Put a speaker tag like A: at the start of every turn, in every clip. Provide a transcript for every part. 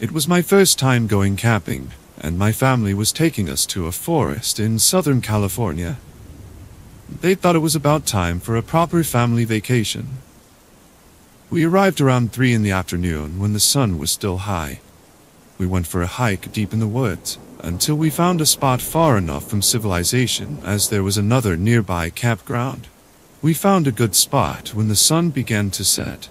A: It was my first time going camping, and my family was taking us to a forest in Southern California. They thought it was about time for a proper family vacation. We arrived around 3 in the afternoon when the sun was still high. We went for a hike deep in the woods until we found a spot far enough from civilization as there was another nearby campground. We found a good spot when the sun began to set.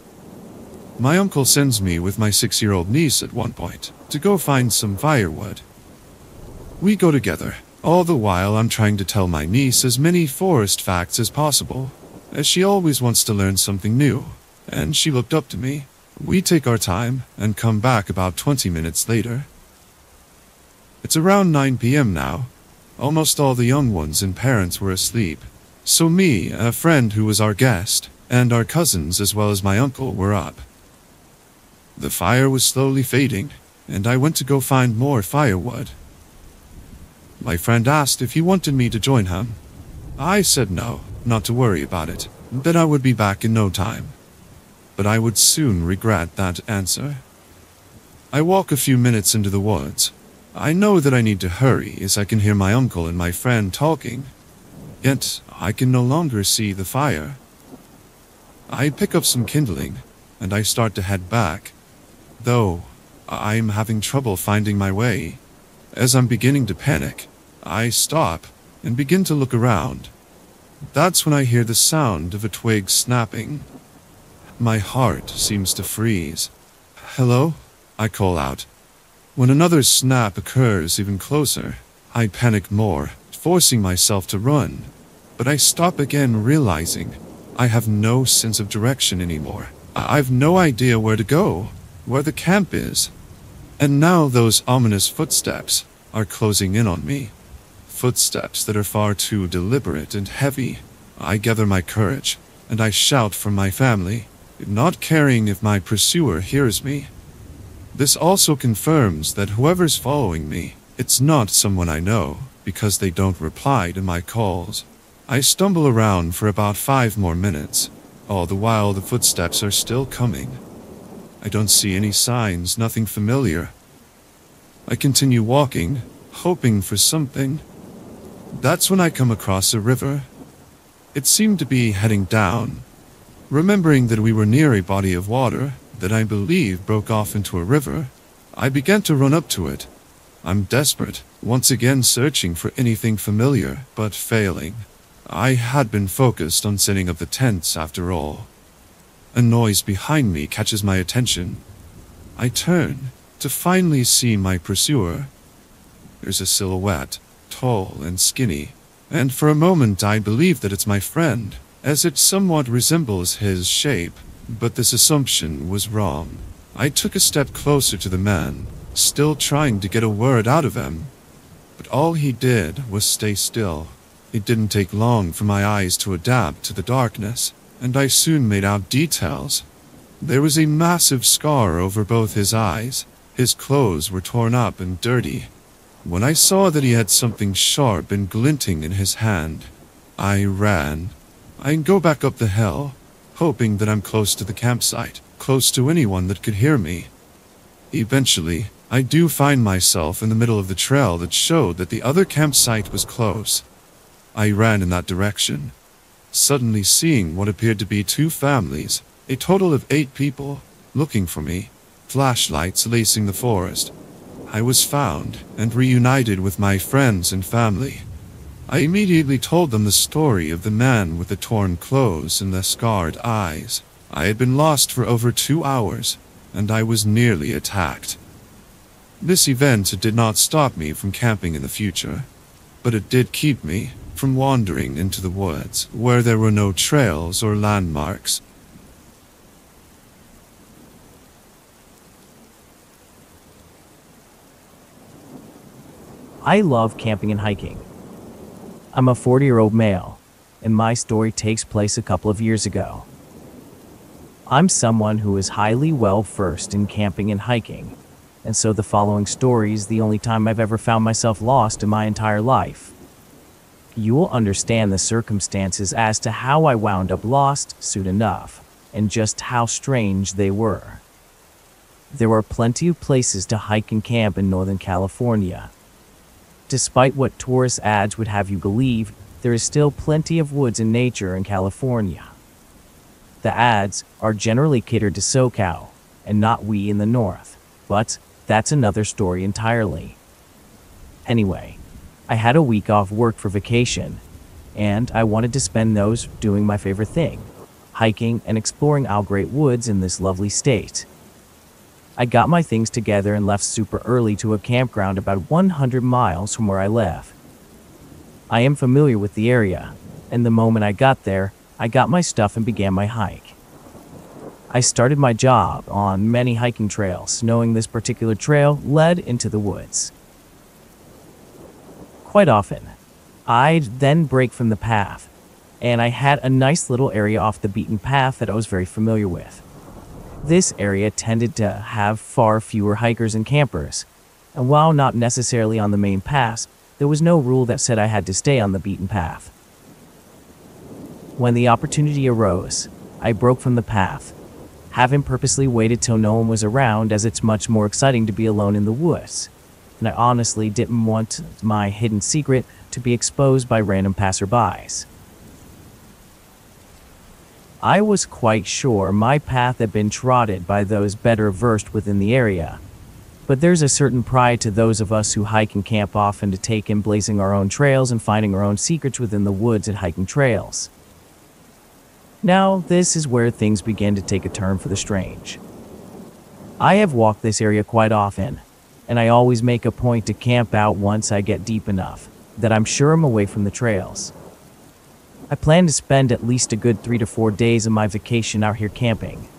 A: My uncle sends me with my six year old niece at one point to go find some firewood. We go together, all the while I'm trying to tell my niece as many forest facts as possible, as she always wants to learn something new, and she looked up to me. We take our time and come back about 20 minutes later. It's around 9 p.m. now. Almost all the young ones and parents were asleep. So me, a friend who was our guest, and our cousins as well as my uncle were up. The fire was slowly fading, and I went to go find more firewood. My friend asked if he wanted me to join him. I said no, not to worry about it, that I would be back in no time. But I would soon regret that answer. I walk a few minutes into the woods, I know that I need to hurry as I can hear my uncle and my friend talking. Yet I can no longer see the fire. I pick up some kindling and I start to head back, though I'm having trouble finding my way. As I'm beginning to panic, I stop and begin to look around. That's when I hear the sound of a twig snapping. My heart seems to freeze. Hello? I call out, when another snap occurs even closer, I panic more, forcing myself to run. But I stop again, realizing I have no sense of direction anymore. I've no idea where to go, where the camp is. And now those ominous footsteps are closing in on me. Footsteps that are far too deliberate and heavy. I gather my courage, and I shout for my family, not caring if my pursuer hears me. This also confirms that whoever's following me, it's not someone I know, because they don't reply to my calls. I stumble around for about five more minutes, all the while the footsteps are still coming. I don't see any signs, nothing familiar. I continue walking, hoping for something. That's when I come across a river. It seemed to be heading down. Remembering that we were near a body of water, that I believe broke off into a river, I began to run up to it. I'm desperate, once again searching for anything familiar, but failing. I had been focused on setting up the tents after all. A noise behind me catches my attention. I turn to finally see my pursuer. There's a silhouette, tall and skinny, and for a moment I believe that it's my friend, as it somewhat resembles his shape. But this assumption was wrong. I took a step closer to the man, still trying to get a word out of him. But all he did was stay still. It didn't take long for my eyes to adapt to the darkness, and I soon made out details. There was a massive scar over both his eyes. His clothes were torn up and dirty. When I saw that he had something sharp and glinting in his hand, I ran. I go back up the hill, hoping that I'm close to the campsite, close to anyone that could hear me. Eventually, I do find myself in the middle of the trail that showed that the other campsite was close. I ran in that direction, suddenly seeing what appeared to be two families, a total of eight people, looking for me, flashlights lacing the forest. I was found and reunited with my friends and family. I immediately told them the story of the man with the torn clothes and the scarred eyes. I had been lost for over two hours, and I was nearly attacked. This event did not stop me from camping in the future, but it did keep me from wandering into the woods where there were no trails or landmarks.
B: I love camping and hiking. I'm a 40 year old male, and my story takes place a couple of years ago. I'm someone who is highly well versed in camping and hiking, and so the following story is the only time I've ever found myself lost in my entire life. You will understand the circumstances as to how I wound up lost soon enough, and just how strange they were. there are plenty of places to hike and camp in Northern California. Despite what tourist ads would have you believe, there is still plenty of woods and nature in California. The ads are generally catered to SoCal and not we in the North, but that's another story entirely. Anyway, I had a week off work for vacation, and I wanted to spend those doing my favorite thing hiking and exploring our great woods in this lovely state. I got my things together and left super early to a campground about 100 miles from where I live. I am familiar with the area, and the moment I got there, I got my stuff and began my hike. I started my job on many hiking trails, knowing this particular trail led into the woods. Quite often, I'd then break from the path and I had a nice little area off the beaten path that I was very familiar with. This area tended to have far fewer hikers and campers, and while not necessarily on the main path, there was no rule that said I had to stay on the beaten path. When the opportunity arose, I broke from the path, having purposely waited till no one was around as it's much more exciting to be alone in the woods. And I honestly didn't want my hidden secret to be exposed by random passerbys. I was quite sure my path had been trodden by those better versed within the area. But there's a certain pride to those of us who hike and camp often to take in blazing our own trails and finding our own secrets within the woods and hiking trails. Now, this is where things begin to take a turn for the strange. I have walked this area quite often, and I always make a point to camp out once I get deep enough that I'm sure I'm away from the trails. I plan to spend at least a good three to four days of my vacation out here camping,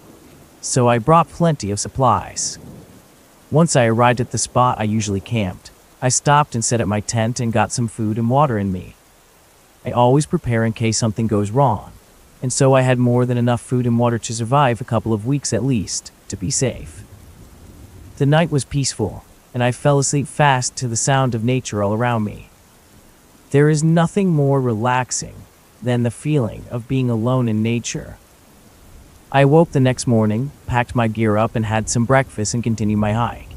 B: so I brought plenty of supplies. Once I arrived at the spot I usually camped, I stopped and set up my tent and got some food and water in me. I always prepare in case something goes wrong, and so I had more than enough food and water to survive a couple of weeks at least, to be safe. The night was peaceful, and I fell asleep fast to the sound of nature all around me. There is nothing more relaxing than the feeling of being alone in nature. I woke the next morning, packed my gear up, and had some breakfast and continued my hike.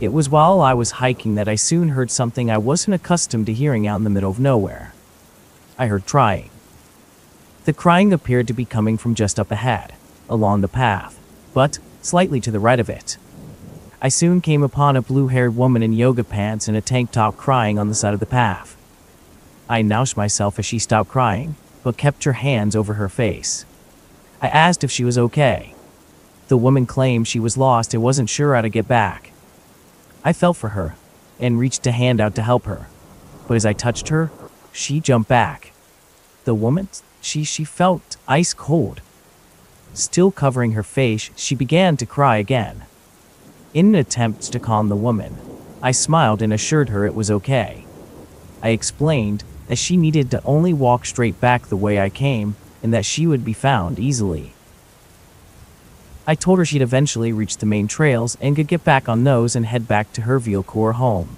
B: It was while I was hiking that I soon heard something I wasn't accustomed to hearing out in the middle of nowhere. I heard crying. The crying appeared to be coming from just up ahead, along the path, but slightly to the right of it. I soon came upon a blue haired woman in yoga pants and a tank top crying on the side of the path. I noused myself as she stopped crying, but kept her hands over her face. I asked if she was okay. The woman claimed she was lost and wasn't sure how to get back. I felt for her and reached a hand out to help her, but as I touched her, she jumped back. The woman, she, she felt ice cold. Still covering her face, she began to cry again. In an attempt to calm the woman, I smiled and assured her it was okay. I explained that she needed to only walk straight back the way I came and that she would be found easily. I told her she'd eventually reach the main trails and could get back on those and head back to her Vielcourt home.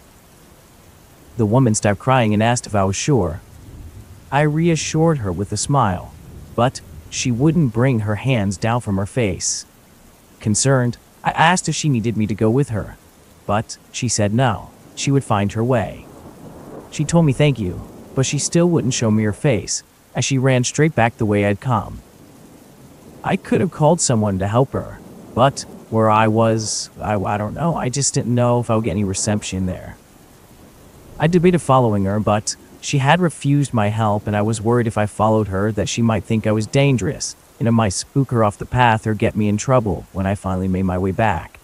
B: The woman stopped crying and asked if I was sure. I reassured her with a smile, but she wouldn't bring her hands down from her face. Concerned, I asked if she needed me to go with her, but she said no, she would find her way. She told me thank you, but she still wouldn't show me her face, as she ran straight back the way I'd come. I could have called someone to help her, but where I was, I, I don't know, I just didn't know if I would get any reception there. I debated following her, but she had refused my help, and I was worried if I followed her that she might think I was dangerous, and it might spook her off the path or get me in trouble when I finally made my way back.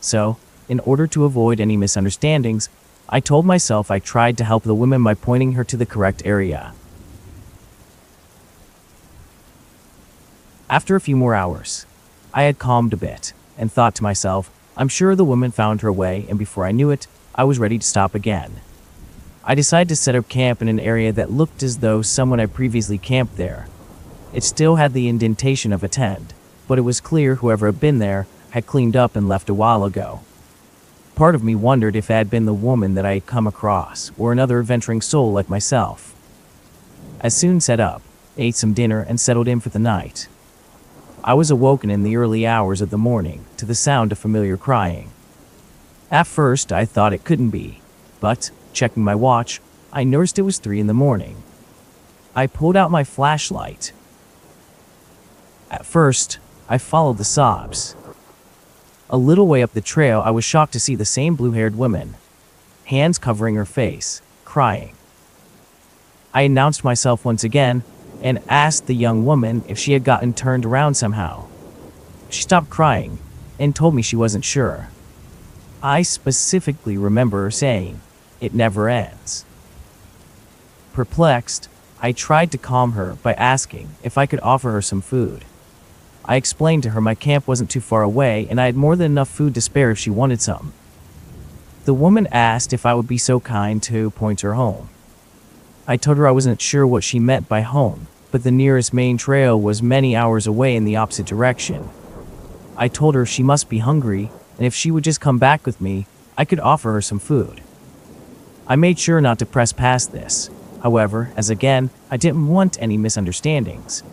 B: So, in order to avoid any misunderstandings, I told myself I tried to help the woman by pointing her to the correct area. After a few more hours, I had calmed a bit and thought to myself, I'm sure the woman found her way, and before I knew it, I was ready to stop again. I decided to set up camp in an area that looked as though someone had previously camped there. It still had the indentation of a tent, but it was clear whoever had been there had cleaned up and left a while ago. Part of me wondered if it had been the woman that I had come across, or another adventuring soul like myself. I soon set up, ate some dinner, and settled in for the night. I was awoken in the early hours of the morning to the sound of familiar crying. At first, I thought it couldn't be, but, checking my watch, I noticed it was 3 in the morning. I pulled out my flashlight. At first, I followed the sobs. A little way up the trail, I was shocked to see the same blue haired woman, hands covering her face, crying. I announced myself once again and asked the young woman if she had gotten turned around somehow. She stopped crying and told me she wasn't sure. I specifically remember her saying, It never ends. Perplexed, I tried to calm her by asking if I could offer her some food. I explained to her my camp wasn't too far away and I had more than enough food to spare if she wanted some. The woman asked if I would be so kind to point her home. I told her I wasn't sure what she meant by home, but the nearest main trail was many hours away in the opposite direction. I told her she must be hungry, and if she would just come back with me, I could offer her some food. I made sure not to press past this, however, as again, I didn't want any misunderstandings.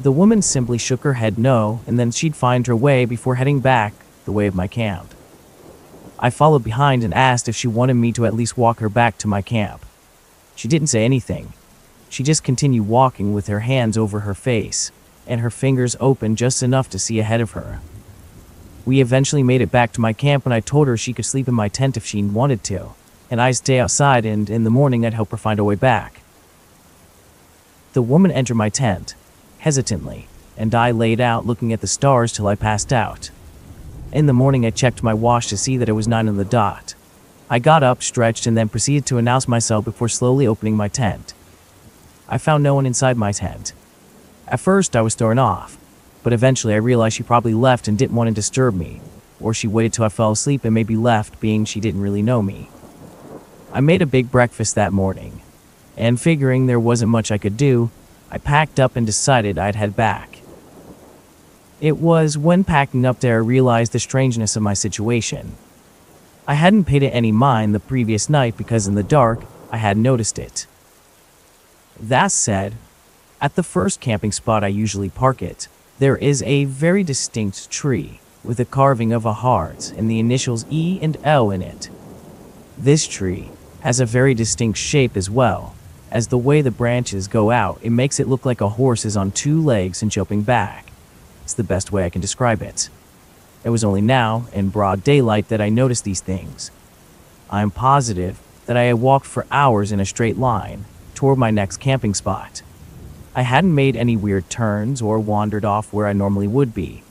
B: The woman simply shook her head no, and then she'd find her way before heading back the way of my camp. I followed behind and asked if she wanted me to at least walk her back to my camp. She didn't say anything. She just continued walking with her hands over her face, and her fingers open just enough to see ahead of her. We eventually made it back to my camp and I told her she could sleep in my tent if she wanted to, and I'd stay outside and in the morning I'd help her find her way back. The woman entered my tent, hesitantly, and I laid out looking at the stars till I passed out. In the morning I checked my watch to see that it was 9 on the dot. I got up, stretched, and then proceeded to announce myself before slowly opening my tent. I found no one inside my tent. At first, I was thrown off, but eventually I realized she probably left and didn't want to disturb me, or she waited till I fell asleep and maybe left, being she didn't really know me. I made a big breakfast that morning, and figuring there wasn't much I could do, I packed up and decided I'd head back. It was when packing up there I realized the strangeness of my situation. I hadn't paid it any mind the previous night because in the dark, I had noticed it. That said, at the first camping spot I usually park it, there is a very distinct tree with a carving of a heart and the initials E and L in it. This tree has a very distinct shape as well, as the way the branches go out, it makes it look like a horse is on two legs and jumping back. It's the best way I can describe it. It was only now, in broad daylight, that I noticed these things. I am positive that I had walked for hours in a straight line toward my next camping spot. I hadn't made any weird turns or wandered off where I normally would be.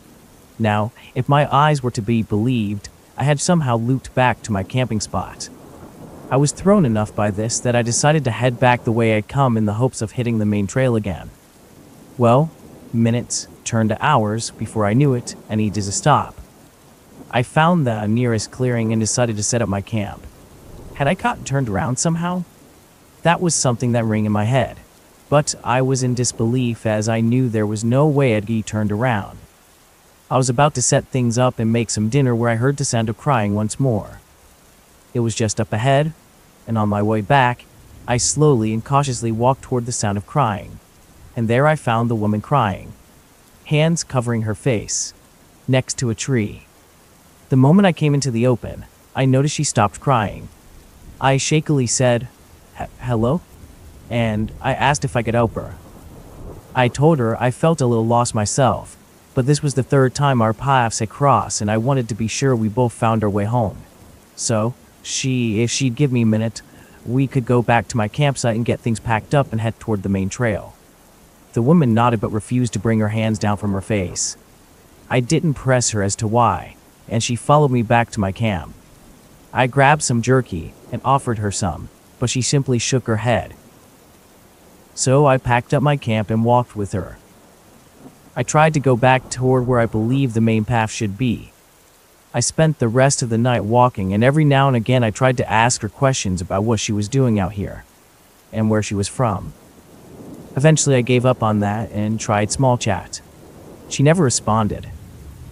B: Now, if my eyes were to be believed, I had somehow looped back to my camping spot. I was thrown enough by this that I decided to head back the way I'd come in the hopes of hitting the main trail again. Well, minutes turned to hours before I knew it and needed to stop. I found the nearest clearing and decided to set up my camp. Had I gotten turned around somehow? That was something that rang in my head, but I was in disbelief as I knew there was no way I'd get turned around. I was about to set things up and make some dinner where I heard the sound of crying once more. It was just up ahead, and on my way back, I slowly and cautiously walked toward the sound of crying, and there I found the woman crying, hands covering her face, next to a tree. The moment I came into the open, I noticed she stopped crying. I shakily said, Hello? And I asked if I could help her. I told her I felt a little lost myself, but this was the third time our paths had crossed and I wanted to be sure we both found our way home. So, she, if she'd give me a minute, we could go back to my campsite and get things packed up and head toward the main trail. The woman nodded but refused to bring her hands down from her face. I didn't press her as to why, and she followed me back to my camp. I grabbed some jerky and offered her some, but she simply shook her head. So I packed up my camp and walked with her. I tried to go back toward where I believed the main path should be. I spent the rest of the night walking, and every now and again I tried to ask her questions about what she was doing out here and where she was from. Eventually, I gave up on that and tried small chat. She never responded.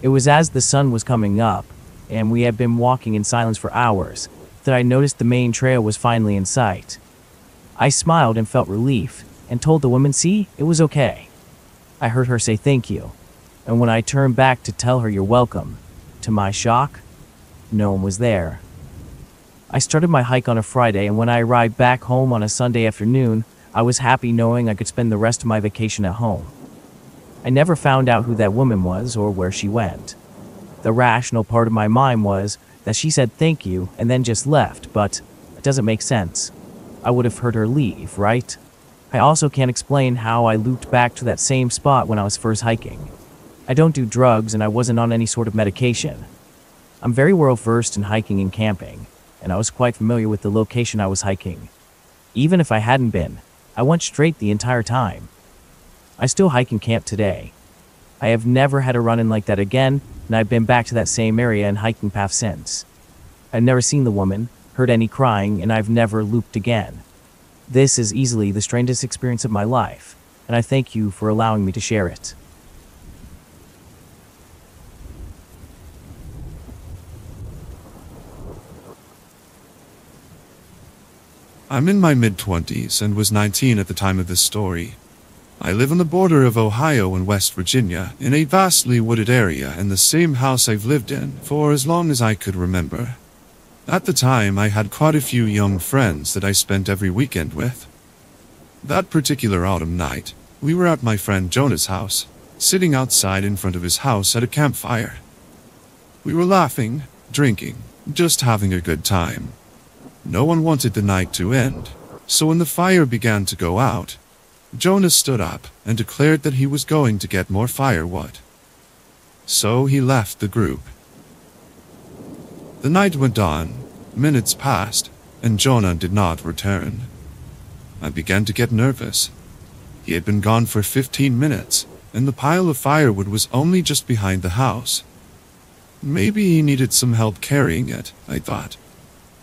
B: It was as the sun was coming up, and we had been walking in silence for hours, that I noticed the main trail was finally in sight. I smiled and felt relief, and told the woman, see, it was okay. I heard her say thank you, and when I turned back to tell her you're welcome, to my shock, no one was there. I started my hike on a Friday, and when I arrived back home on a Sunday afternoon, I was happy knowing I could spend the rest of my vacation at home. I never found out who that woman was or where she went. The rational part of my mind was that she said thank you and then just left, but it doesn't make sense. I would have heard her leave, right? I also can't explain how I looped back to that same spot when I was first hiking. I don't do drugs and I wasn't on any sort of medication. I'm very well versed in hiking and camping, and I was quite familiar with the location I was hiking. Even if I hadn't been, I went straight the entire time. I still hike and camp today. I have never had a run in like that again, and I've been back to that same area and hiking path since. I've never seen the woman, heard any crying, and I've never looped again. This is easily the strangest experience of my life, and I thank you for allowing me to share it.
A: I'm in my mid 20s and was 19 at the time of this story. I live on the border of Ohio and West Virginia, in a vastly wooded area, in the same house I've lived in for as long as I could remember. At the time, I had quite a few young friends that I spent every weekend with. That particular autumn night, we were at my friend Jonah's house, sitting outside in front of his house at a campfire. We were laughing, drinking, just having a good time. No one wanted the night to end, so when the fire began to go out, Jonas stood up and declared that he was going to get more firewood. So he left the group. The night went on, minutes passed, and Jonah did not return. I began to get nervous. He had been gone for 15 minutes, and the pile of firewood was only just behind the house. Maybe he needed some help carrying it, I thought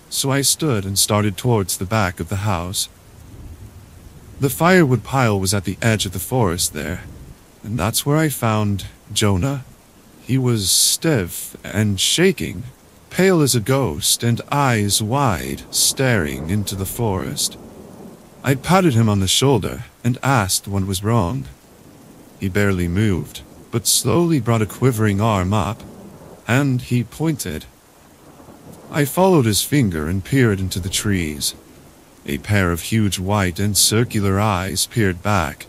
A: so I stood and started towards the back of the house. The firewood pile was at the edge of the forest there, and that's where I found Jonah. He was stiff and shaking, pale as a ghost, and eyes wide, staring into the forest. I patted him on the shoulder and asked what was wrong. He barely moved, but slowly brought a quivering arm up, and he pointed. I followed his finger and peered into the trees. A pair of huge white and circular eyes peered back.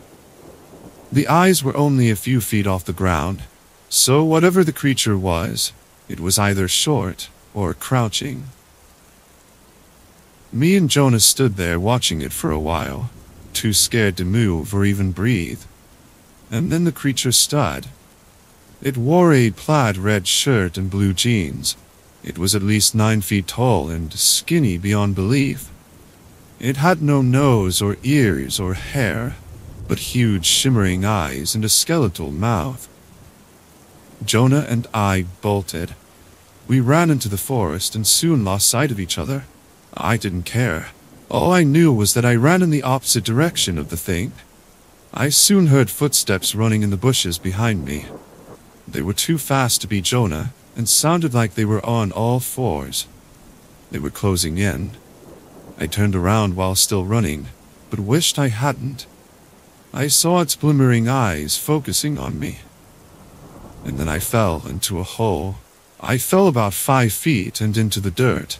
A: The eyes were only a few feet off the ground, so whatever the creature was, it was either short or crouching. Me and Jonas stood there watching it for a while, too scared to move or even breathe. And then the creature stood. It wore a plaid red shirt and blue jeans, it was at least nine feet tall and skinny beyond belief. It had no nose or ears or hair, but huge shimmering eyes and a skeletal mouth. Jonah and I bolted. We ran into the forest and soon lost sight of each other. I didn't care. All I knew was that I ran in the opposite direction of the thing. I soon heard footsteps running in the bushes behind me. They were too fast to be Jonah, and sounded like they were on all fours. They were closing in. I turned around while still running, but wished I hadn't. I saw its glimmering eyes focusing on me. And then I fell into a hole. I fell about five feet and into the dirt.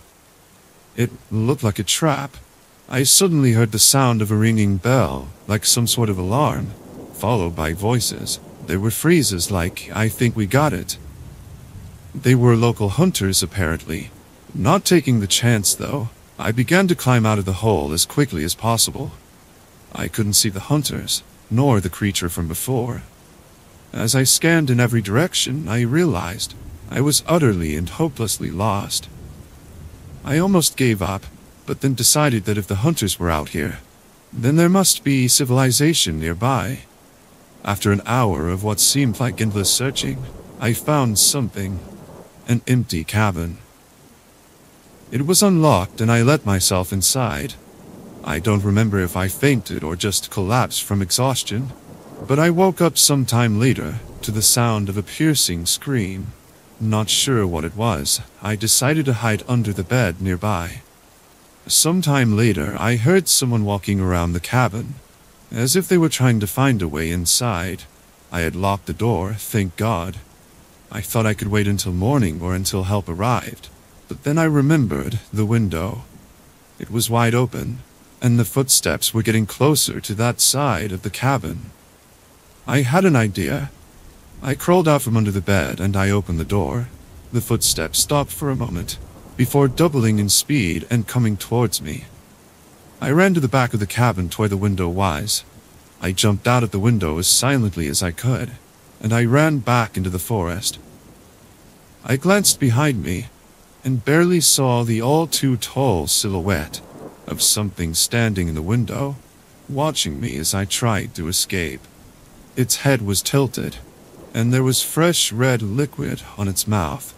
A: It looked like a trap. I suddenly heard the sound of a ringing bell, like some sort of alarm, followed by voices. There were phrases like, I think we got it, they were local hunters, apparently. Not taking the chance, though, I began to climb out of the hole as quickly as possible. I couldn't see the hunters, nor the creature from before. As I scanned in every direction, I realized I was utterly and hopelessly lost. I almost gave up, but then decided that if the hunters were out here, then there must be civilization nearby. After an hour of what seemed like endless searching, I found something an empty cabin. It was unlocked and I let myself inside. I don't remember if I fainted or just collapsed from exhaustion, but I woke up some time later to the sound of a piercing scream. Not sure what it was, I decided to hide under the bed nearby. Some time later, I heard someone walking around the cabin, as if they were trying to find a way inside. I had locked the door, thank God. I thought I could wait until morning or until help arrived, but then I remembered the window. It was wide open, and the footsteps were getting closer to that side of the cabin. I had an idea. I crawled out from under the bed and I opened the door. The footsteps stopped for a moment, before doubling in speed and coming towards me. I ran to the back of the cabin to where the window was. I jumped out of the window as silently as I could, and I ran back into the forest. I glanced behind me and barely saw the all too tall silhouette of something standing in the window, watching me as I tried to escape. Its head was tilted, and there was fresh red liquid on its mouth.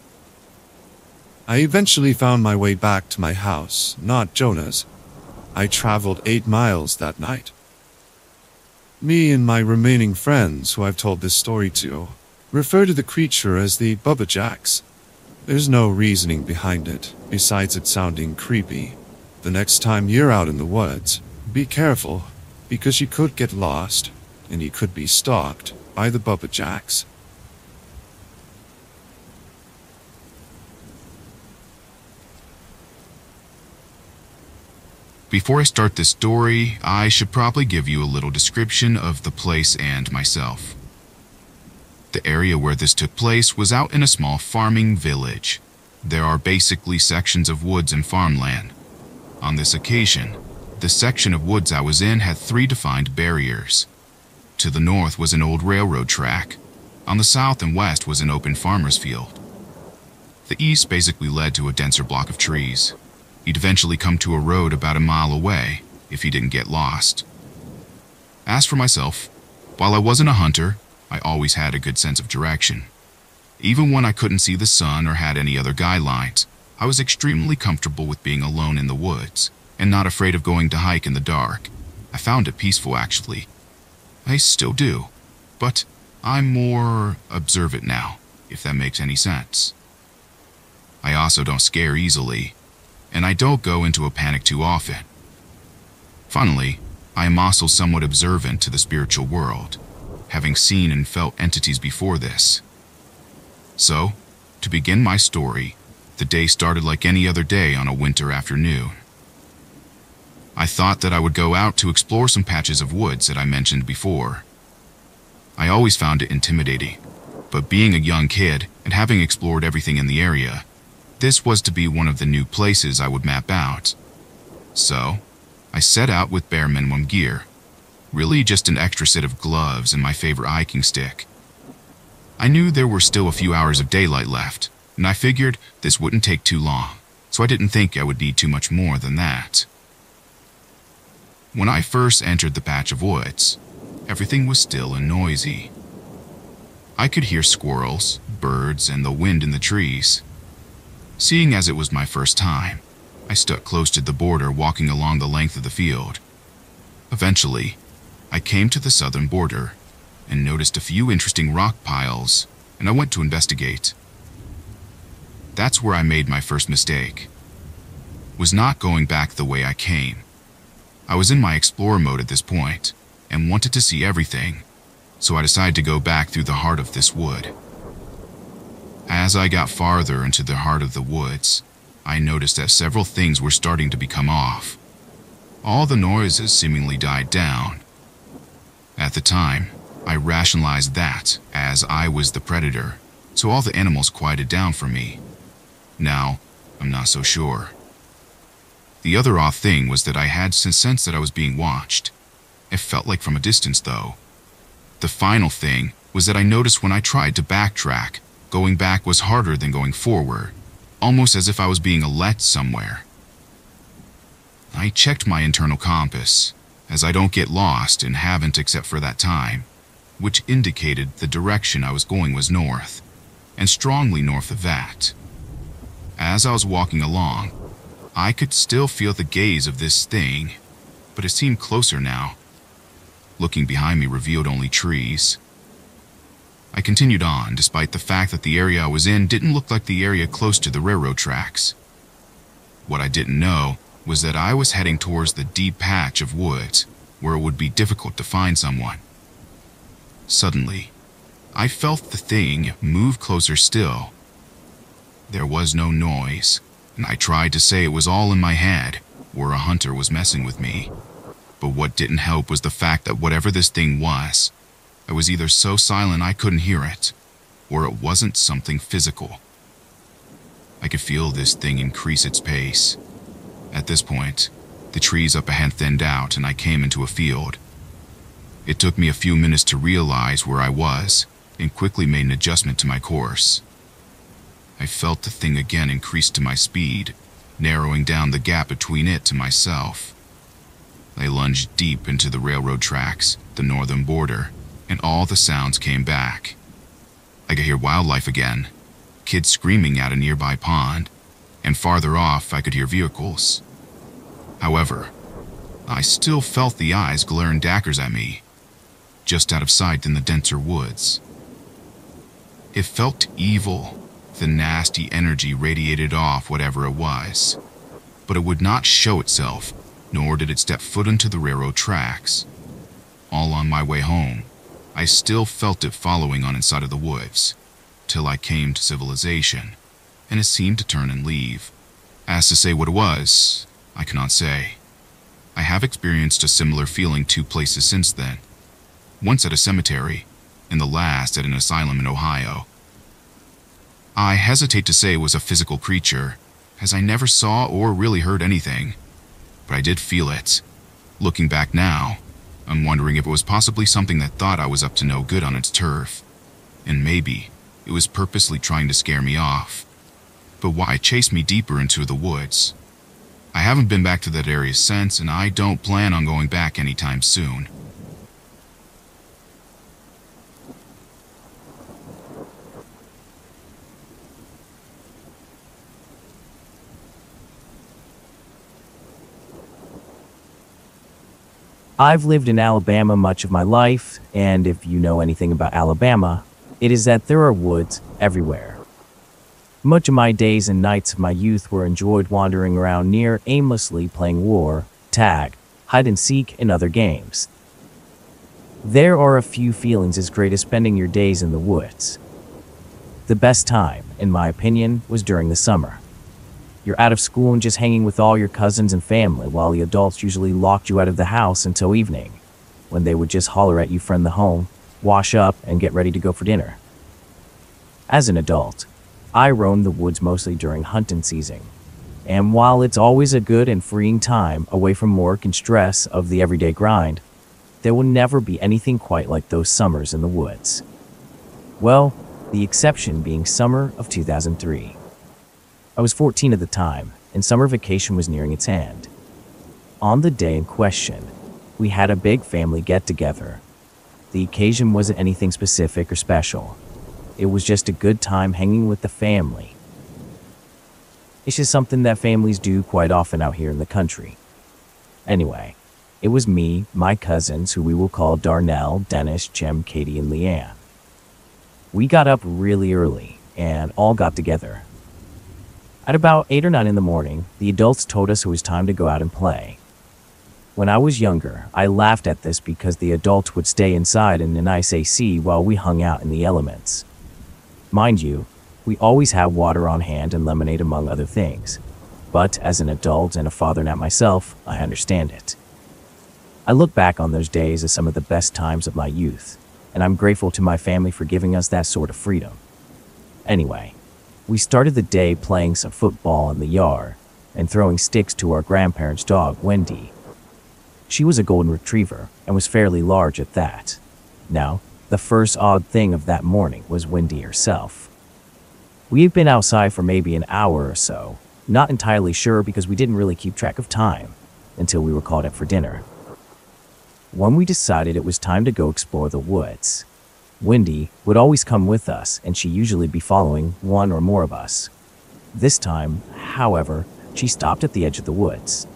A: I eventually found my way back to my house, not Jonah's. I traveled eight miles that night. Me and my remaining friends, who I've told this story to, refer to the creature as the Bubba Jacks. There's no reasoning behind it, besides it sounding creepy. The next time you're out in the woods, be careful, because you could get lost, and you could be stalked by the Bubba Jacks.
C: Before I start this story, I should probably give you a little description of the place and myself. The area where this took place was out in a small farming village. There are basically sections of woods and farmland. On this occasion, the section of woods I was in had three defined barriers. To the north was an old railroad track. On the south and west was an open farmer's field. The east basically led to a denser block of trees. He'd eventually come to a road about a mile away if he didn't get lost. As for myself, while I wasn't a hunter, I always had a good sense of direction. Even when I couldn't see the sun or had any other guidelines, I was extremely comfortable with being alone in the woods and not afraid of going to hike in the dark. I found it peaceful, actually. I still do, but I'm more observant now, if that makes any sense. I also don't scare easily, and I don't go into a panic too often. Funnily, I am also somewhat observant to the spiritual world, having seen and felt entities before this. So, to begin my story, the day started like any other day on a winter afternoon. I thought that I would go out to explore some patches of woods that I mentioned before. I always found it intimidating, but being a young kid and having explored everything in the area, this was to be one of the new places I would map out. So, I set out with bare minimum gear. Really just an extra set of gloves and my favorite hiking stick. I knew there were still a few hours of daylight left, and I figured this wouldn't take too long, so I didn't think I would need too much more than that. When I first entered the patch of woods, everything was still and noisy. I could hear squirrels, birds, and the wind in the trees. Seeing as it was my first time, I stuck close to the border walking along the length of the field. Eventually, I came to the southern border and noticed a few interesting rock piles, and I went to investigate. That's where I made my first mistake. Was not going back the way I came. I was in my explorer mode at this point and wanted to see everything, so I decided to go back through the heart of this wood. As I got farther into the heart of the woods, I noticed that several things were starting to become off. All the noises seemingly died down. At the time, I rationalized that as I was the predator, so all the animals quieted down for me. Now, I'm not so sure. The other odd thing was that I had a sense that I was being watched. It felt like from a distance, though. The final thing was that I noticed when I tried to backtrack, Going back was harder than going forward, almost as if I was being let somewhere. I checked my internal compass, as I don't get lost and haven't except for that time, which indicated the direction I was going was north, and strongly north of that. As I was walking along, I could still feel the gaze of this thing, but it seemed closer now. Looking behind me revealed only trees, I continued on, despite the fact that the area I was in didn't look like the area close to the railroad tracks. What I didn't know was that I was heading towards the deep patch of woods where it would be difficult to find someone. Suddenly, I felt the thing move closer still. There was no noise, and I tried to say it was all in my head, or a hunter was messing with me. But what didn't help was the fact that whatever this thing was, I was either so silent I couldn't hear it, or it wasn't something physical. I could feel this thing increase its pace. At this point, the trees up ahead thinned out and I came into a field. It took me a few minutes to realize where I was and quickly made an adjustment to my course. I felt the thing again increase to my speed, narrowing down the gap between it to myself. I lunged deep into the railroad tracks, the northern border, and all the sounds came back. I could hear wildlife again, kids screaming at a nearby pond, and farther off I could hear vehicles. However, I still felt the eyes glaring daggers at me, just out of sight in the denser woods. It felt evil, the nasty energy radiated off whatever it was, but it would not show itself, nor did it step foot into the railroad tracks. All on my way home, I still felt it following on inside of the woods, till I came to civilization, and it seemed to turn and leave. As to say what it was, I cannot say. I have experienced a similar feeling two places since then. Once at a cemetery, and the last at an asylum in Ohio. I hesitate to say it was a physical creature, as I never saw or really heard anything, but I did feel it. Looking back now, I'm wondering if it was possibly something that thought I was up to no good on its turf, and maybe it was purposely trying to scare me off. But why chase me deeper into the woods? I haven't been back to that area since, and I don't plan on going back anytime soon.
B: I've lived in Alabama much of my life, and if you know anything about Alabama, it is that there are woods everywhere. Much of my days and nights of my youth were enjoyed wandering around near aimlessly playing war, tag, hide and seek, and other games. There are a few feelings as great as spending your days in the woods. The best time, in my opinion, was during the summer. You're out of school and just hanging with all your cousins and family while the adults usually locked you out of the house until evening, when they would just holler at you from the home, wash up, and get ready to go for dinner. As an adult, I roamed the woods mostly during hunting season, and while it's always a good and freeing time away from work and stress of the everyday grind, there will never be anything quite like those summers in the woods. Well, the exception being summer of 2003. I was 14 at the time, and summer vacation was nearing its end. On the day in question, we had a big family get together. The occasion wasn't anything specific or special. It was just a good time hanging with the family. It's just something that families do quite often out here in the country. Anyway, it was me, my cousins, who we will call Darnell, Dennis, Jim, Katie, and Leanne. We got up really early and all got together. At about 8 or 9 in the morning, the adults told us it was time to go out and play. When I was younger, I laughed at this because the adults would stay inside in the nice AC while we hung out in the elements. Mind you, we always had water on hand and lemonade among other things. But as an adult and a father now myself, I understand it. I look back on those days as some of the best times of my youth, and I'm grateful to my family for giving us that sort of freedom. Anyway, we started the day playing some football in the yard and throwing sticks to our grandparents' dog, Wendy. She was a golden retriever and was fairly large at that. Now, the first odd thing of that morning was Wendy herself. We had been outside for maybe an hour or so, not entirely sure because we didn't really keep track of time until we were called up for dinner. When we decided it was time to go explore the woods, Wendy would always come with us, and she usually be following one or more of us. This time, however, she stopped at the edge of the woods.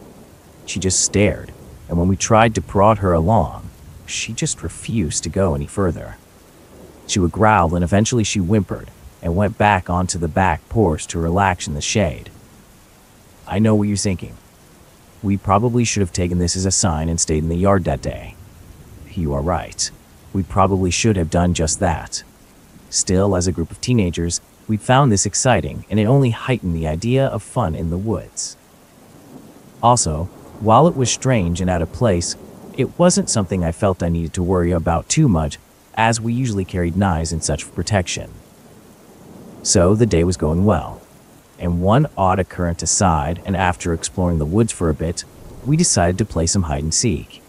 B: She just stared, and when we tried to prod her along, she just refused to go any further. She would growl, and eventually she whimpered and went back onto the back porch to relax in the shade. I know what you're thinking. We probably should have taken this as a sign and stayed in the yard that day. You are right we probably should have done just that. Still, as a group of teenagers, we found this exciting and it only heightened the idea of fun in the woods. Also, while it was strange and out of place, it wasn't something I felt I needed to worry about too much, as we usually carried knives and such for protection. So the day was going well. And one odd occurrence aside, and after exploring the woods for a bit, we decided to play some hide and seek.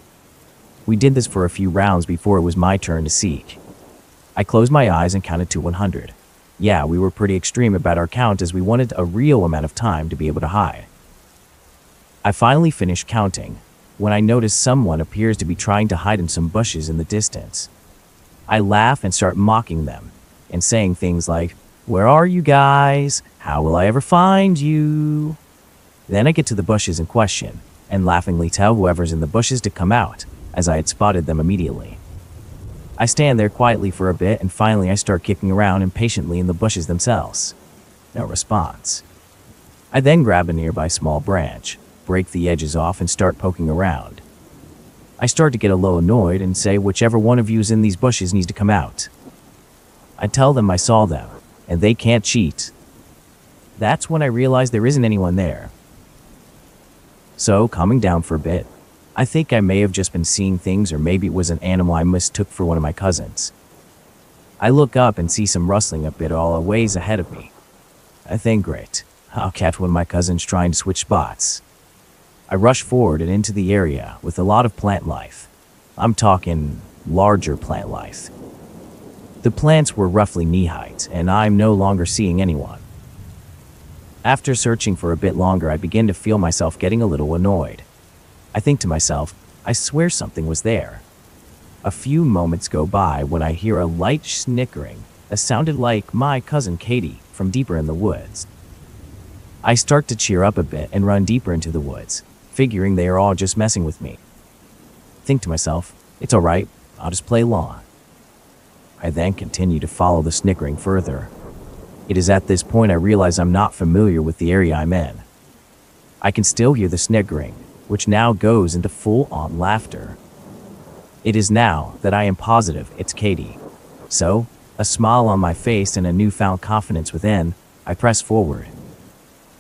B: We did this for a few rounds before it was my turn to seek. I closed my eyes and counted to 100. Yeah, we were pretty extreme about our count as we wanted a real amount of time to be able to hide. I finally finished counting when I notice someone appears to be trying to hide in some bushes in the distance. I laugh and start mocking them and saying things like, Where are you guys? How will I ever find you? Then I get to the bushes in question and laughingly tell whoever's in the bushes to come out, as I had spotted them immediately. I stand there quietly for a bit and finally I start kicking around impatiently in the bushes themselves. No response. I then grab a nearby small branch break the edges off and start poking around. I start to get a little annoyed and say whichever one of you is in these bushes needs to come out. I tell them I saw them, and they can't cheat. That's when I realize there isn't anyone there. So, calming down for a bit, I think I may have just been seeing things, or maybe it was an animal I mistook for one of my cousins. I look up and see some rustling a bit all a ways ahead of me. I think, great, I'll catch one of my cousins trying to switch spots. I rush forward and into the area with a lot of plant life. I'm talking larger plant life. The plants were roughly knee height, and I'm no longer seeing anyone. After searching for a bit longer, I begin to feel myself getting a little annoyed. I think to myself, I swear something was there. A few moments go by when I hear a light snickering that sounded like my cousin Katie from deeper in the woods. I start to cheer up a bit and run deeper into the woods, figuring they are all just messing with me. Think to myself, it's alright, I'll just play along. I then continue to follow the snickering further. It is at this point I realize I'm not familiar with the area I'm in. I can still hear the snickering, which now goes into full on laughter. It is now that I am positive it's Katie. So, a smile on my face and a newfound confidence within, I press forward.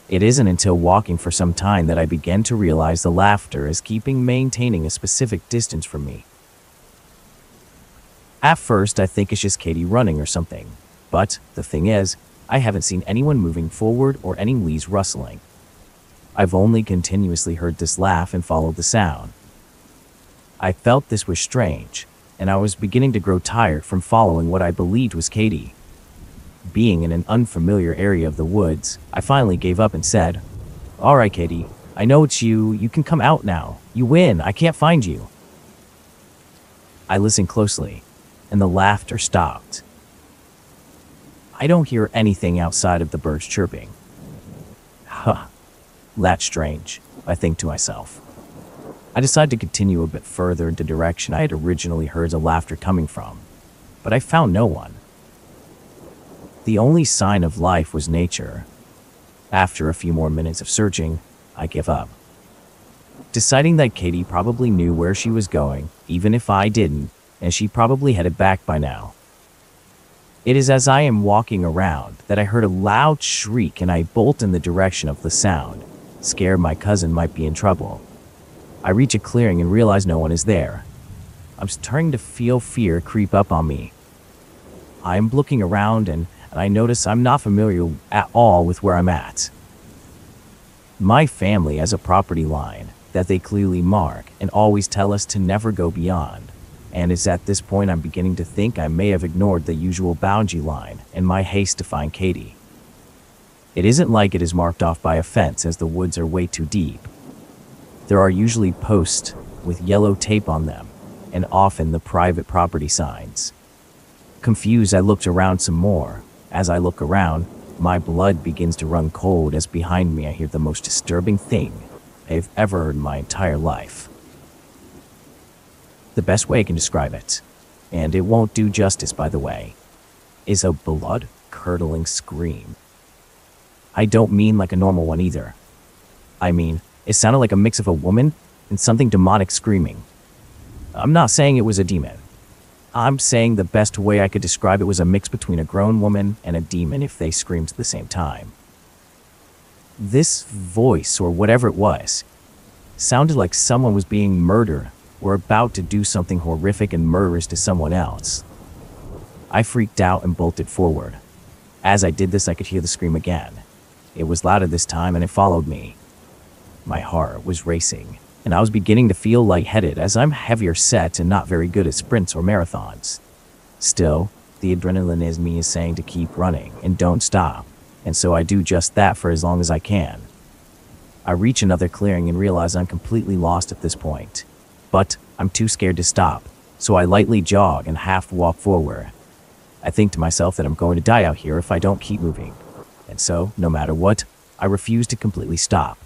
B: It isn't until walking for some time that I begin to realize the laughter is keeping maintaining a specific distance from me. At first, I think it's just Katie running or something. But the thing is, I haven't seen anyone moving forward or any leaves rustling. I've only continuously heard this laugh and followed the sound. I felt this was strange, and I was beginning to grow tired from following what I believed was Katie being in an unfamiliar area of the woods, I finally gave up and said, All right, Katie, I know it's you. You can come out now. You win. I can't find you. I listened closely, and the laughter stopped. I don't hear anything outside of the birds chirping. Huh, that's strange, I think to myself. I decide to continue a bit further in the direction I had originally heard the laughter coming from, but I found no one. The only sign of life was nature. After a few more minutes of searching, I give up. Deciding that Katie probably knew where she was going, even if I didn't, and she probably headed back by now. It is as I am walking around that I heard a loud shriek and I bolt in the direction of the sound, scared my cousin might be in trouble. I reach a clearing and realize no one is there. I'm starting to feel fear creep up on me. I am looking around and and I notice I'm not familiar at all with where I'm at. My family has a property line that they clearly mark and always tell us to never go beyond. And it's at this point I'm beginning to think I may have ignored the usual boundary line in my haste to find Katie. It isn't like it is marked off by a fence as the woods are way too deep. There are usually posts with yellow tape on them, and often the private property signs. Confused, I looked around some more, as I look around, my blood begins to run cold as behind me I hear the most disturbing thing I've ever heard in my entire life. The best way I can describe it, and it won't do justice by the way, is a blood curdling scream. I don't mean like a normal one either. I mean, it sounded like a mix of a woman and something demonic screaming. I'm not saying it was a demon. I'm saying the best way I could describe it was a mix between a grown woman and a demon if they screamed at the same time. This voice, or whatever it was, sounded like someone was being murdered or about to do something horrific and murderous to someone else. I freaked out and bolted forward. As I did this, I could hear the scream again. It was louder this time and it followed me. My heart was racing, and I was beginning to feel lightheaded as I'm heavier set and not very good at sprints or marathons. Still, the adrenaline in me is saying to keep running and don't stop, and so I do just that for as long as I can. I reach another clearing and realize I'm completely lost at this point. But I'm too scared to stop, so I lightly jog and half walk forward. I think to myself that I'm going to die out here if I don't keep moving, and so, no matter what, I refuse to completely stop.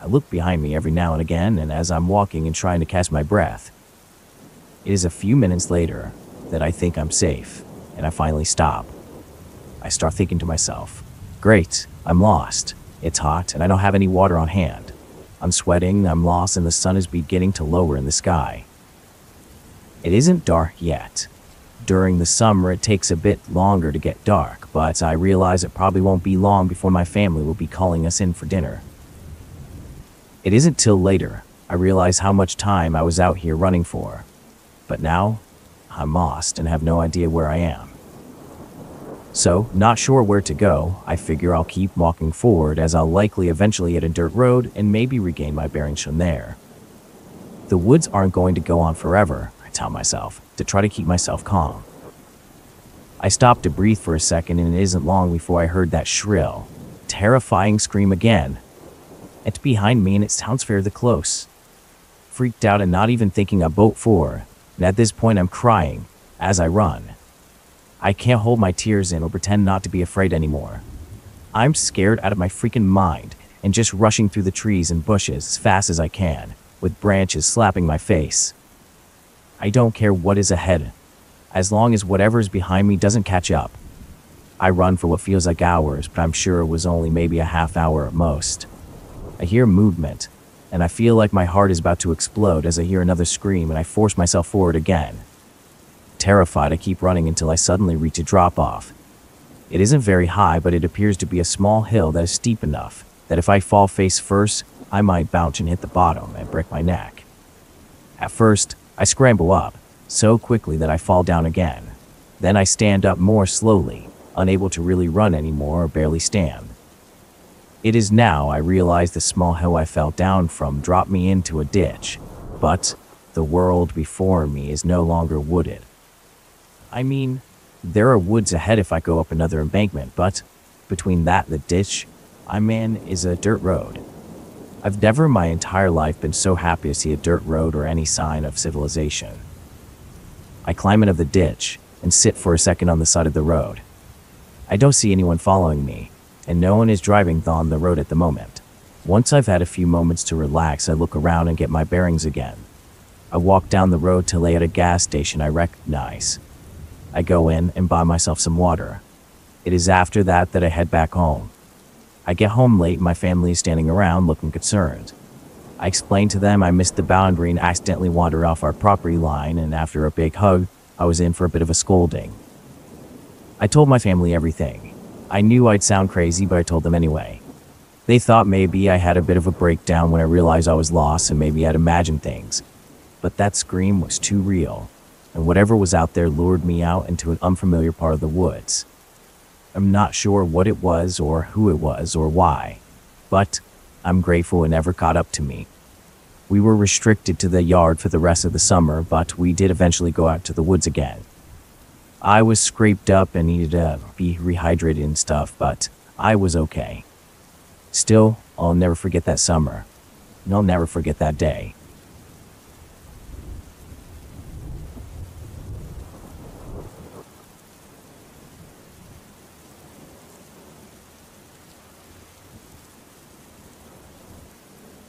B: I look behind me every now and again, and as I'm walking and trying to catch my breath, it is a few minutes later that I think I'm safe, and I finally stop. I start thinking to myself, great, I'm lost. It's hot, and I don't have any water on hand. I'm sweating, I'm lost, and the sun is beginning to lower in the sky. It isn't dark yet. During the summer, it takes a bit longer to get dark, but I realize it probably won't be long before my family will be calling us in for dinner. It isn't till later I realize how much time I was out here running for. But now, I'm lost and have no idea where I am. So, not sure where to go, I figure I'll keep walking forward as I'll likely eventually hit a dirt road and maybe regain my bearings from there. The woods aren't going to go on forever, I tell myself, to try to keep myself calm. I stop to breathe for a second and it isn't long before I heard that shrill, terrifying scream again it's behind me and it sounds fairly close. Freaked out and not even thinking a boat for, and at this point I'm crying as I run. I can't hold my tears in or pretend not to be afraid anymore. I'm scared out of my freaking mind and just rushing through the trees and bushes as fast as I can, with branches slapping my face. I don't care what is ahead, as long as whatever is behind me doesn't catch up. I run for what feels like hours, but I'm sure it was only maybe a half hour at most. I hear movement, and I feel like my heart is about to explode as I hear another scream and I force myself forward again. Terrified, I keep running until I suddenly reach a drop off. It isn't very high, but it appears to be a small hill that is steep enough that if I fall face first, I might bounce and hit the bottom and break my neck. At first, I scramble up, so quickly that I fall down again. Then I stand up more slowly, unable to really run anymore or barely stand. It is now I realize the small hill I fell down from dropped me into a ditch, but the world before me is no longer wooded. I mean, there are woods ahead if I go up another embankment, but between that and the ditch I'm in is a dirt road. I've never in my entire life been so happy to see a dirt road or any sign of civilization. I climb out of the ditch and sit for a second on the side of the road. I don't see anyone following me, and no one is driving on the road at the moment. Once I've had a few moments to relax, I look around and get my bearings again. I walk down the road till I at a gas station I recognize. I go in and buy myself some water. It is after that that I head back home. I get home late my family is standing around looking concerned. I explained to them I missed the boundary and accidentally wandered off our property line, and after a big hug, I was in for a bit of a scolding. I told my family everything. I knew I'd sound crazy, but I told them anyway. They thought maybe I had a bit of a breakdown when I realized I was lost and maybe I'd imagined things. But that scream was too real, and whatever was out there lured me out into an unfamiliar part of the woods. I'm not sure what it was or who it was or why, but I'm grateful it never caught up to me. We were restricted to the yard for the rest of the summer, but we did eventually go out to the woods again. I was scraped up and needed to be rehydrated and stuff, but I was okay. Still, I'll never forget that summer. And I'll never forget that day.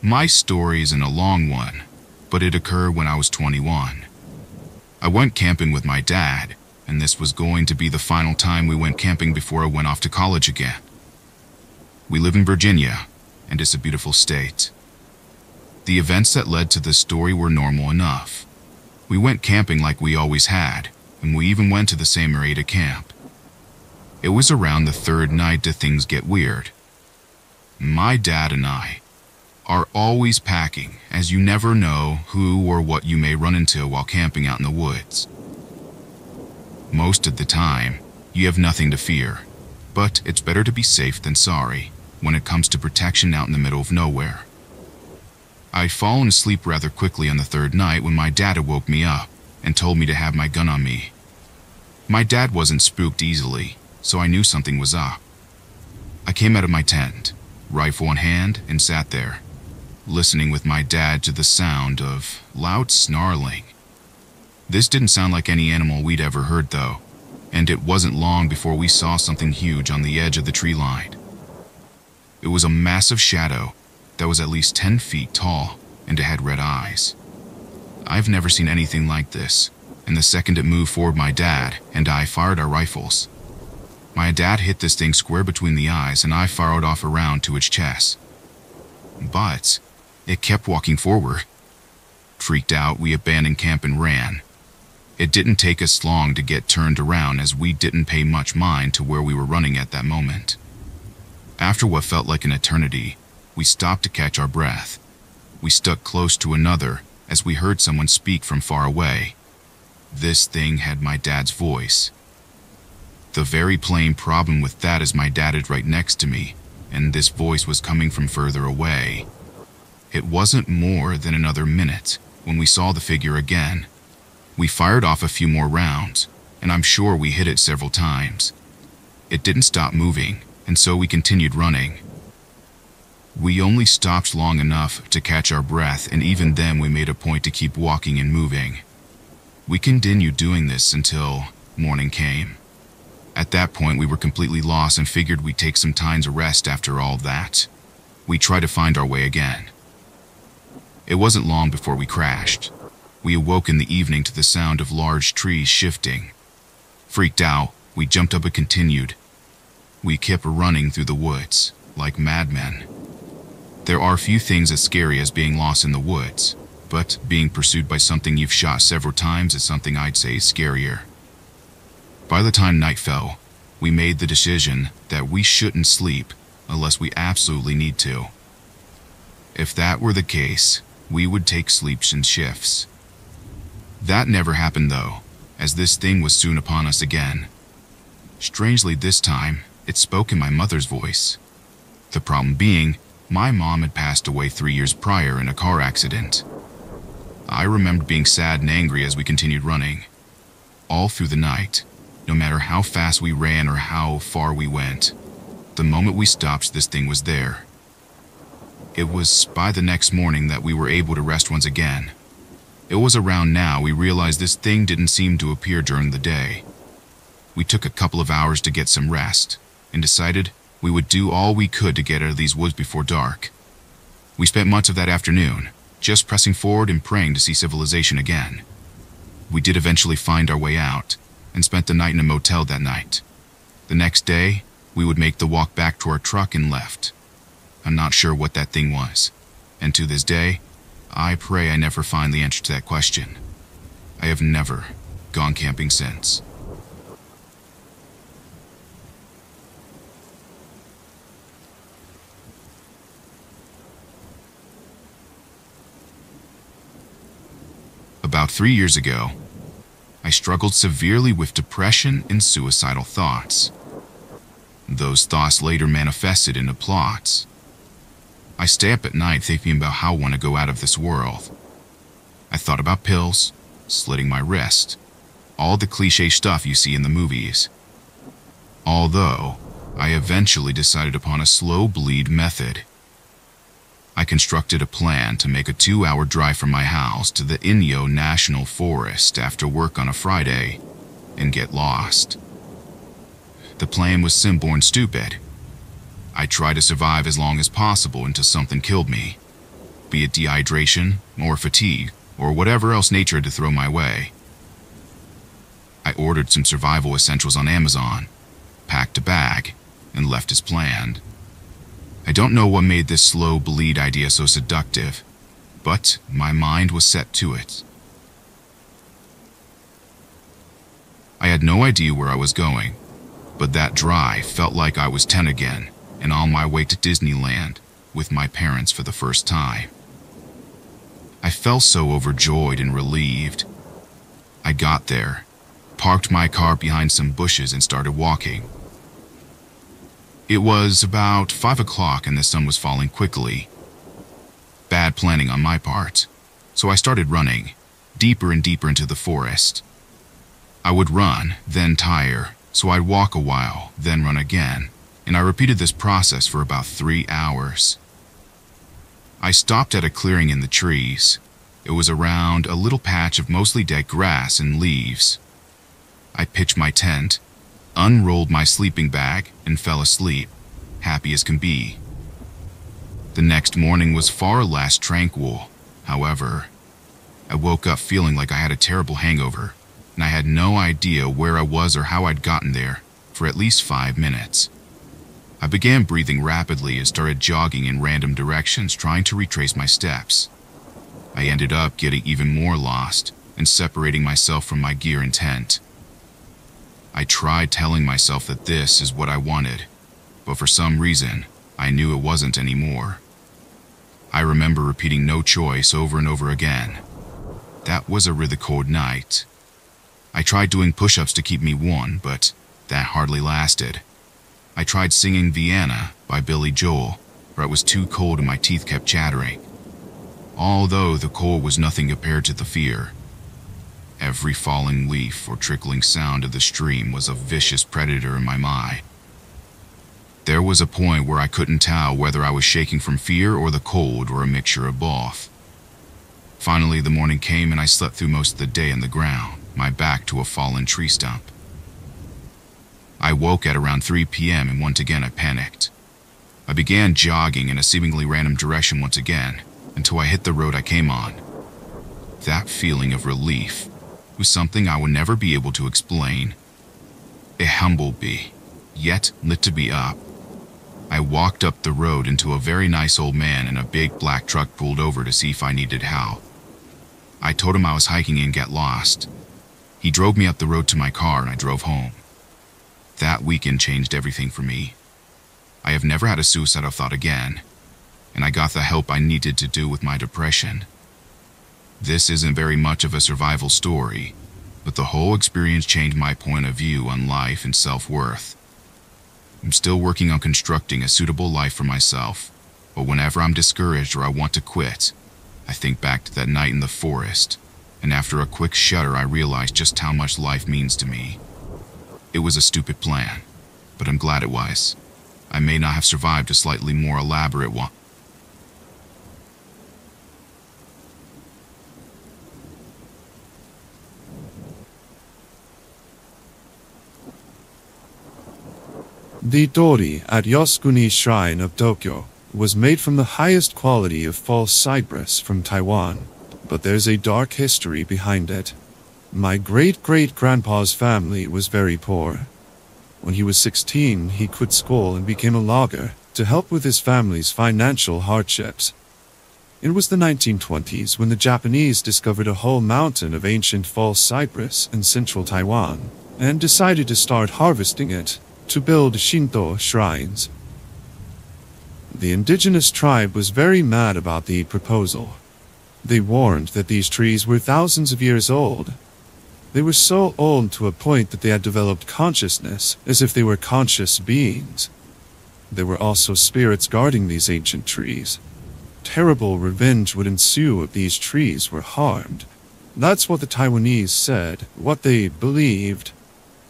C: My story isn't a long one, but it occurred when I was 21. I went camping with my dad, and this was going to be the final time we went camping before I went off to college again. We live in Virginia, and it's a beautiful state. The events that led to this story were normal enough. We went camping like we always had, and we even went to the same area to camp. It was around the third night that things get weird. My dad and I are always packing, as you never know who or what you may run into while camping out in the woods. Most of the time, you have nothing to fear, but it's better to be safe than sorry when it comes to protection out in the middle of nowhere. I'd fallen asleep rather quickly on the third night when my dad awoke me up and told me to have my gun on me. My dad wasn't spooked easily, so I knew something was up. I came out of my tent, rifle in hand, and sat there, listening with my dad to the sound of loud snarling. This didn't sound like any animal we'd ever heard, though, and it wasn't long before we saw something huge on the edge of the tree line. It was a massive shadow that was at least 10 feet tall and it had red eyes. I've never seen anything like this, and the second it moved forward, my dad and I fired our rifles. My dad hit this thing square between the eyes, and I fired off around to its chest. But it kept walking forward. Freaked out, we abandoned camp and ran. It didn't take us long to get turned around as we didn't pay much mind to where we were running at that moment. After what felt like an eternity, we stopped to catch our breath. We stuck close to another as we heard someone speak from far away. This thing had my dad's voice. The very plain problem with that is my dad is right next to me, and this voice was coming from further away. It wasn't more than another minute when we saw the figure again. We fired off a few more rounds, and I'm sure we hit it several times. It didn't stop moving, and so we continued running. We only stopped long enough to catch our breath, and even then we made a point to keep walking and moving. We continued doing this until morning came. At that point, we were completely lost and figured we'd take some time to rest after all that. We tried to find our way again. It wasn't long before we crashed. We awoke in the evening to the sound of large trees shifting. Freaked out, we jumped up and continued. We kept running through the woods, like madmen. There are few things as scary as being lost in the woods, but being pursued by something you've shot several times is something I'd say is scarier. By the time night fell, we made the decision that we shouldn't sleep unless we absolutely need to. If that were the case, we would take sleeps and shifts. That never happened though, as this thing was soon upon us again. Strangely this time, it spoke in my mother's voice. The problem being, my mom had passed away three years prior in a car accident. I remembered being sad and angry as we continued running. All through the night, no matter how fast we ran or how far we went, the moment we stopped, this thing was there. It was by the next morning that we were able to rest once again. It was around now we realized this thing didn't seem to appear during the day. We took a couple of hours to get some rest and decided we would do all we could to get out of these woods before dark. We spent much of that afternoon just pressing forward and praying to see civilization again. We did eventually find our way out and spent the night in a motel that night. The next day, we would make the walk back to our truck and left. I'm not sure what that thing was, and to this day, I pray I never find the answer to that question. I have never gone camping since. About three years ago, I struggled severely with depression and suicidal thoughts. Those thoughts later manifested into plots. I stay up at night thinking about how I want to go out of this world. I thought about pills, slitting my wrist, all the cliche stuff you see in the movies. Although, I eventually decided upon a slow bleed method. I constructed a plan to make a two hour drive from my house to the Inyo National Forest after work on a Friday and get lost. The plan was simple and stupid. I'd try to survive as long as possible until something killed me, be it dehydration or fatigue or whatever else nature had to throw my way. I ordered some survival essentials on Amazon, packed a bag, and left as planned. I don't know what made this slow bleed idea so seductive, but my mind was set to it. I had no idea where I was going, but that drive felt like I was 10 again and on my way to Disneyland with my parents for the first time. I felt so overjoyed and relieved. I got there, parked my car behind some bushes, and started walking. It was about 5 o'clock and the sun was falling quickly. Bad planning on my part, so I started running, deeper and deeper into the forest. I would run, then tire, so I'd walk a while, then run again, and I repeated this process for about three hours. I stopped at a clearing in the trees. It was around a little patch of mostly dead grass and leaves. I pitched my tent, unrolled my sleeping bag, and fell asleep, happy as can be. The next morning was far less tranquil, however. I woke up feeling like I had a terrible hangover, and I had no idea where I was or how I'd gotten there for at least five minutes. I began breathing rapidly and started jogging in random directions, trying to retrace my steps. I ended up getting even more lost and separating myself from my gear and tent. I tried telling myself that this is what I wanted, but for some reason, I knew it wasn't anymore. I remember repeating no choice over and over again. That was a really cold night. I tried doing push ups to keep me warm, but that hardly lasted. I tried singing Vienna by Billy Joel, but it was too cold and my teeth kept chattering. Although the cold was nothing compared to the fear. Every falling leaf or trickling sound of the stream was a vicious predator in my mind. There was a point where I couldn't tell whether I was shaking from fear or the cold or a mixture of both. Finally, the morning came and I slept through most of the day on the ground, my back to a fallen tree stump. I woke at around 3 p.m. and once again I panicked. I began jogging in a seemingly random direction once again until I hit the road I came on. That feeling of relief was something I would never be able to explain. A humble bee, yet lit to be up. I walked up the road into a very nice old man and a big black truck pulled over to see if I needed help. I told him I was hiking and get lost. He drove me up the road to my car and I drove home. That weekend changed everything for me. I have never had a suicidal thought again, and I got the help I needed to deal with my depression. This isn't very much of a survival story, but the whole experience changed my point of view on life and self-worth. I'm still working on constructing a suitable life for myself, but whenever I'm discouraged or I want to quit, I think back to that night in the forest, and after a quick shudder I realize just how much life means to me. It was a stupid plan, but I'm glad it was. I may not have survived a slightly more elaborate one.
A: The Torii at Yasukuni Shrine of Tokyo was made from the highest quality of false cypress from Taiwan, but there's a dark history behind it. My great great grandpa's family was very poor. When he was 16, he quit school and became a logger to help with his family's financial hardships. It was the 1920s when the Japanese discovered a whole mountain of ancient false cypress in central Taiwan and decided to start harvesting it to build Shinto shrines. The indigenous tribe was very mad about the proposal. They warned that these trees were thousands of years old they were so old to a point that they had developed consciousness, as if they were conscious beings. There were also spirits guarding these ancient trees. Terrible revenge would ensue if these trees were harmed. That's what the Taiwanese said, what they believed.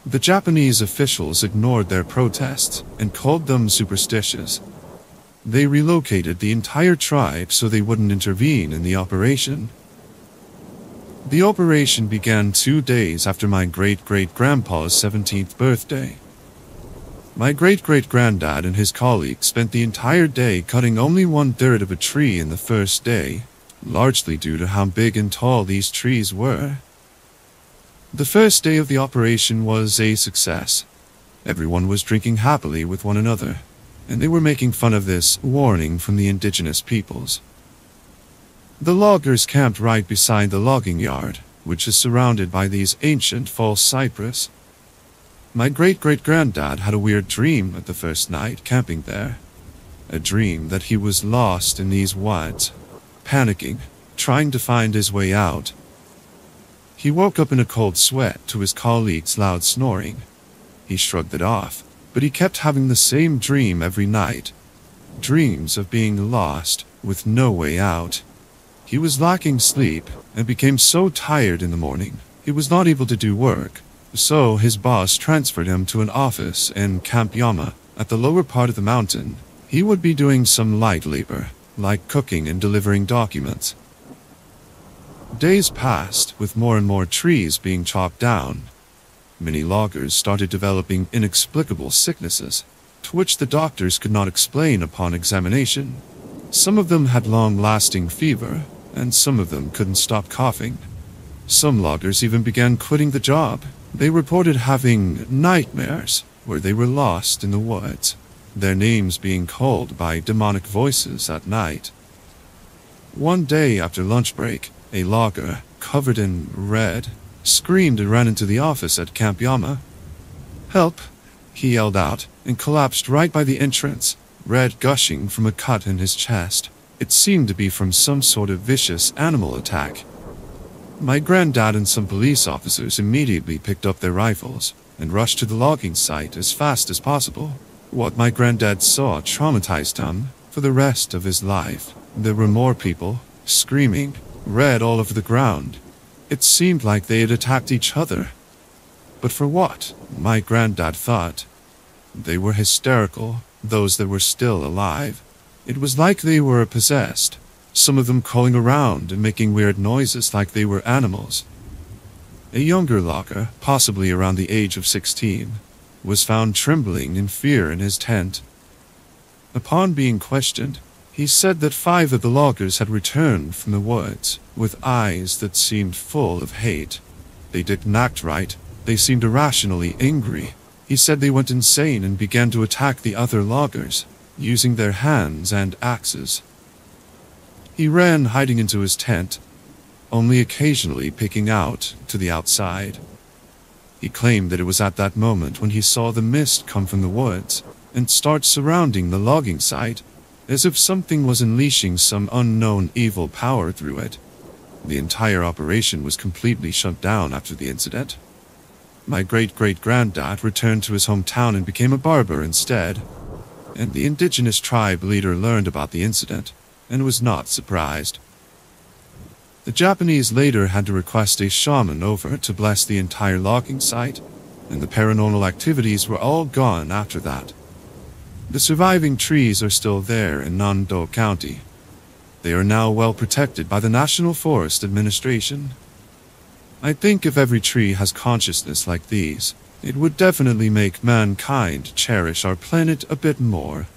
A: The Japanese officials ignored their protests and called them superstitious. They relocated the entire tribe so they wouldn't intervene in the operation. The operation began two days after my great great grandpa's 17th birthday. My great great granddad and his colleagues spent the entire day cutting only one third of a tree in the first day, largely due to how big and tall these trees were. The first day of the operation was a success. Everyone was drinking happily with one another, and they were making fun of this warning from the indigenous peoples. The loggers camped right beside the logging yard, which is surrounded by these ancient false cypress, My great great granddad had a weird dream at the first night camping there. A dream that he was lost in these woods, panicking, trying to find his way out. He woke up in a cold sweat to his colleagues' loud snoring. He shrugged it off, but he kept having the same dream every night. Dreams of being lost, with no way out. He was lacking sleep and became so tired in the morning he was not able to do work, so his boss transferred him to an office in Camp Yama at the lower part of the mountain. He would be doing some light labor, like cooking and delivering documents. Days passed with more and more trees being chopped down. Many loggers started developing inexplicable sicknesses, to which the doctors could not explain upon examination. Some of them had long lasting fever, and some of them couldn't stop coughing. Some loggers even began quitting the job. They reported having nightmares where they were lost in the woods, their names being called by demonic voices at night. One day after lunch break, a logger, covered in red, screamed and ran into the office at Camp Yama. Help! he yelled out and collapsed right by the entrance, red gushing from a cut in his chest. It seemed to be from some sort of vicious animal attack. My granddad and some police officers immediately picked up their rifles and rushed to the logging site as fast as possible. What my granddad saw traumatized him for the rest of his life. There were more people, screaming, red all over the ground. It seemed like they had attacked each other. But for what? My granddad thought. They were hysterical, those that were still alive. It was like they were possessed some of them calling around and making weird noises like they were animals. A younger logger, possibly around the age of 16, was found trembling in fear in his tent. Upon being questioned, he said that five of the loggers had returned from the woods with eyes that seemed full of hate. They didn't act right, they seemed irrationally angry. He said they went insane and began to attack the other loggers, using their hands and axes. He ran hiding into his tent, only occasionally peeking out to the outside. He claimed that it was at that moment when he saw the mist come from the woods and start surrounding the logging site, as if something was unleashing some unknown evil power through it. The entire operation was completely shut down after the incident. My great great granddad returned to his hometown and became a barber instead, and the indigenous tribe leader learned about the incident and was not surprised. The Japanese later had to request a shaman over to bless the entire logging site, and the paranormal activities were all gone after that. The surviving trees are still there in Nantou County. They are now well protected by the National Forest Administration. I think if every tree has consciousness like these, it would definitely make mankind cherish our planet a bit more.